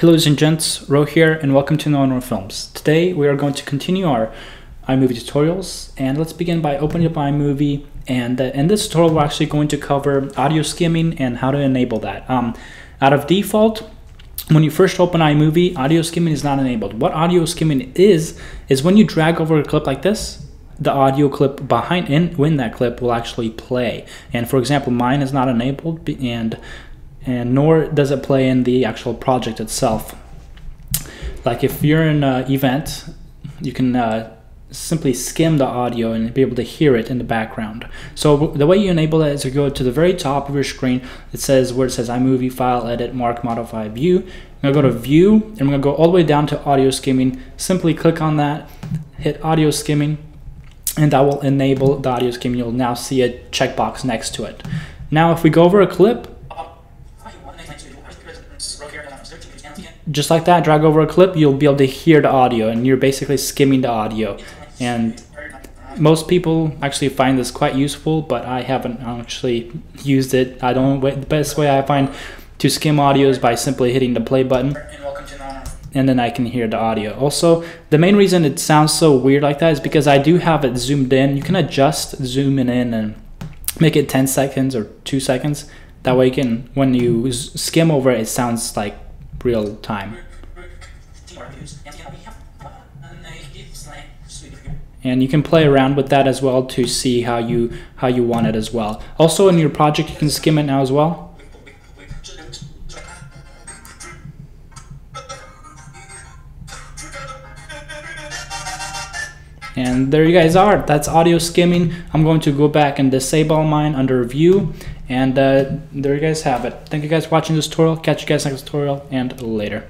Hello ladies and gents, Ro here and welcome to No Films. Today we are going to continue our iMovie tutorials and let's begin by opening up iMovie and uh, in this tutorial we're actually going to cover audio skimming and how to enable that. Um, out of default, when you first open iMovie, audio skimming is not enabled. What audio skimming is, is when you drag over a clip like this, the audio clip behind in when that clip will actually play. And for example, mine is not enabled and and nor does it play in the actual project itself. Like if you're in an event, you can uh, simply skim the audio and be able to hear it in the background. So the way you enable that is to go to the very top of your screen. It says where it says iMovie file, edit, mark, modify, view. I'm gonna go to view and I'm gonna go all the way down to audio skimming. Simply click on that, hit audio skimming, and that will enable the audio skimming. You'll now see a checkbox next to it. Now if we go over a clip, just like that, drag over a clip, you'll be able to hear the audio and you're basically skimming the audio. And most people actually find this quite useful, but I haven't actually used it. I don't, the best way I find to skim audio is by simply hitting the play button and then I can hear the audio. Also, the main reason it sounds so weird like that is because I do have it zoomed in. You can adjust zooming in and make it 10 seconds or 2 seconds. That way you can, when you skim over it, it sounds like real time. And you can play around with that as well to see how you how you want it as well. Also in your project you can skim it now as well. And there you guys are. That's audio skimming. I'm going to go back and disable mine under view and uh, there you guys have it. Thank you guys for watching this tutorial. Catch you guys next tutorial and later.